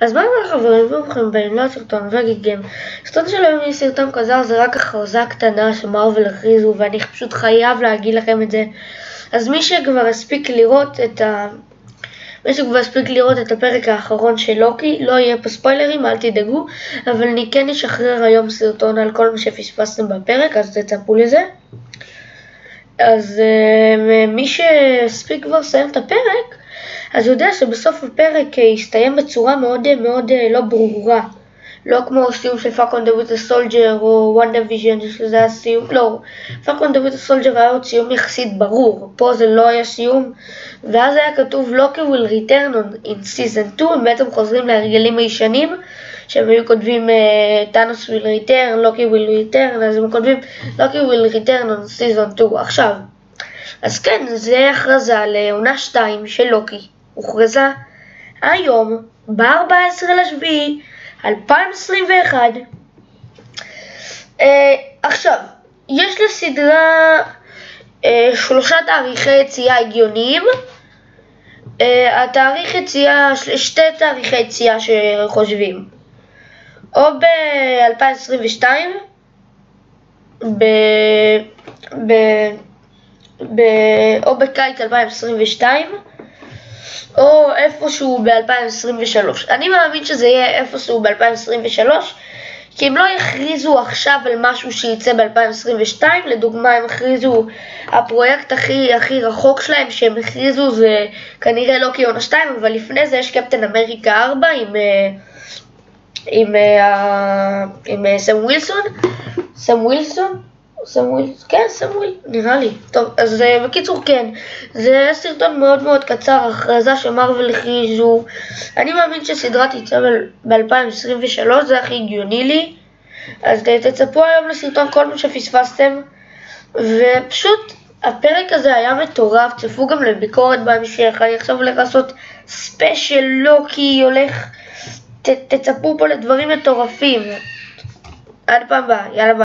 אז מה אומר חברים, וברוכים הבאים לסרטון וגיגם. סרטון של היום יש סרטון קזר, זה רק הכרזה קטנה שמרוויל הכריזו ואני פשוט חייב להגיד לכם את זה. אז מי שכבר הספיק לראות את ה... מי שכבר הספיק לראות את הפרק האחרון של לוקי, לא יהיה פה ספוילרים, אל תדאגו, אבל אני כן אשחרר היום סרטון על כל מה שפספסתם בפרק, אז תצפו לזה. אז uh, מי שהספיק כבר לסיים את הפרק, אז יודע שבסוף הפרק הסתיים בצורה מאוד מאוד לא ברורה. לא כמו סיום של Falcon the Winter Soldier או WandaVision שזה היה סיום, לא, Falcon the Winter Soldier היה עוד סיום יחסית ברור, פה זה לא היה סיום, ואז היה כתוב לוקי will return on in season 2, הם בעצם חוזרים להרגלים הישנים, שהם היו כותבים טאנוס will return, לוקי will return, אז הם כותבים לוקי will return on season 2. עכשיו, אז כן, זה הכרזה לעונה 2 של לוקי. הוכרזה היום, ב-14 לשביעי 2021. Uh, עכשיו, יש לסדרה uh, שלושה תאריכי יציאה הגיוניים. Uh, התאריך יציאה, שתי תאריכי יציאה שחושבים. או ב-2022, ב... ב... ב... או בקיץ 2022, או איפשהו ב-2023. אני מאמין שזה יהיה איפשהו ב-2023, כי הם לא יכריזו עכשיו על משהו שייצא ב-2022, לדוגמה הם הכריזו, הפרויקט הכי הכי רחוק שלהם שהם הכריזו זה כנראה לא כעונה 2, אבל לפני זה יש קפטן אמריקה 4 עם, אה, עם, אה, עם סם ווילסון, סם ווילסון, סמואל, כן סמואל, נראה לי. טוב, אז uh, בקיצור כן, זה סרטון מאוד מאוד קצר, הכרזה שמרוויל הכריזו. אני מאמין שסדרה תצא ב-2023, זה הכי הגיוני לי. אז תצפו היום לסרטון כל מה שפספסתם. ופשוט, הפרק הזה היה מטורף, צפו גם לביקורת בהמשך, אני עכשיו הולך לעשות special לוקי, הולך, ת, תצפו פה לדברים מטורפים. עד פעם הבאה, יאללה ביי.